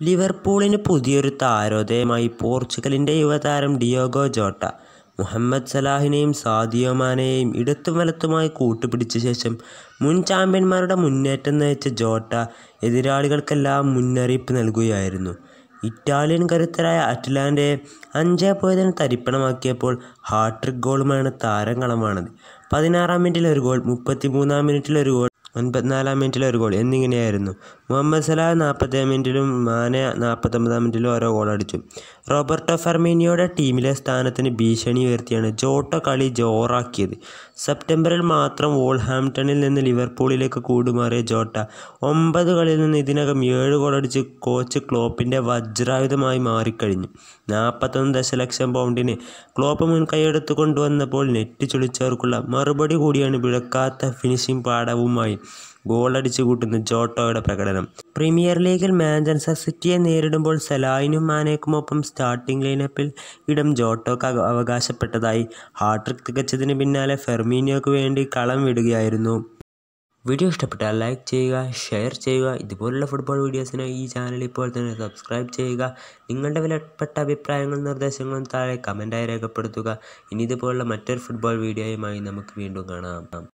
ലിവർപൂളിന് പുതിയൊരു താരോദയമായി പോർച്ചുഗലിന്റെ യുവതാരം ഡിയോഗോ ജോട്ട മുഹമ്മദ് സലാഹിനെയും സാദിയോ മാനെയെയും ഇടത്തും വലത്തുമായി കൂട്ടുപിടിച്ച ശേഷം മുൻ ചാമ്പ്യന്മാരുടെ മുന്നേറ്റം നയിച്ച ജോട്ട എതിരാളികൾക്കെല്ലാം മുന്നറിയിപ്പ് നൽകുകയായിരുന്നു. ഇറ്റാലിയൻ കരുത്തരായ അറ്റ്ലാൻഡയെ അഞ്ചേ പോയതിന് തരിപ്പണമാക്കിയപ്പോൾ ഹാട്രിക് ഗോളുമാണ് താരം കളമാണത് പതിനാറാം മിനിറ്റിൽ ഒരു ഗോൾ മുപ്പത്തിമൂന്നാം മിനിറ്റിൽ ഒരു ഗോൾ അൻപത്തിനാലാം മിനിറ്റിൽ ഒരു ഗോൾ എന്നിങ്ങനെയായിരുന്നു. മുഹമ്മദ് സലാഹ് നാൽപ്പത്തേഴ് മിനിറ്റിലും മാനെ നാൽപ്പത്തൊമ്പതാം മിനിറ്റിലും ഓരോ ഗോൾ അടിച്ചു. റോബർട്ടോ ഫെർമീനിയോയുടെ ടീമിലെ സ്ഥാനത്തിന് ഭീഷണി ഉയർത്തിയാണ് ജോട്ടോ കളി ജോറാക്കിയത്. സെപ്റ്റംബറിൽ മാത്രം വോൾഹാംപ്ടണിൽ നിന്ന് ലിവർപൂളിലേക്ക് കൂടുമാറിയ ജോട്ട ഒമ്പത് കളിയിൽ നിന്ന് ഇതിനകം ഏഴ് ഗോളടിച്ച് കോച്ച് ക്ലോപ്പിന്റെ വജ്രായുധമായി മാറിക്കഴിഞ്ഞു. നാൽപ്പത്തൊന്ന് ദശലക്ഷം പൗണ്ടിന് ക്ലോപ്പ് മുൻകൈയെടുത്ത് കൊണ്ടുവന്നപ്പോൾ നെറ്റ് ചുളിച്ചവർക്കുള്ള മറുപടി കൂടിയാണ് വിളക്കാത്ത ഫിനിഷിംഗ് പാടവുമായി ഗോളടിച്ചു കൂട്ടുന്ന ജോട്ടോയുടെ പ്രകടനം. പ്രീമിയർ ലീഗിൽ മാഞ്ചസ്റ്റർ സിറ്റിയെ നേരിടുമ്പോൾ സലായിനും മാനേക്കുമൊപ്പം സ്റ്റാർട്ടിംഗ് ലൈനപ്പിൽ ഇടം ജോട്ടോക്ക് അവകാശപ്പെട്ടതായി ഹാട്രിക് തികച്ചതിന് പിന്നാലെ ഫെർമീനിയോക്ക് വേണ്ടി കളം വിടുകയായിരുന്നു. വീഡിയോ ഇഷ്ടപ്പെട്ടാൽ ലൈക്ക് ചെയ്യുക ഷെയർ ചെയ്യുക. ഇതുപോലുള്ള ഫുട്ബോൾ വീഡിയോസിനായി ഈ ചാനൽ ഇപ്പോൾ തന്നെ സബ്സ്ക്രൈബ് ചെയ്യുക. നിങ്ങളുടെ വിലപ്പെട്ട അഭിപ്രായങ്ങളും നിർദ്ദേശങ്ങളും താഴെ കമന്റായി രേഖപ്പെടുത്തുക. ഇനി ഇതുപോലുള്ള മറ്റൊരു ഫുട്ബോൾ വീഡിയോയുമായി നമുക്ക് വീണ്ടും കാണാം.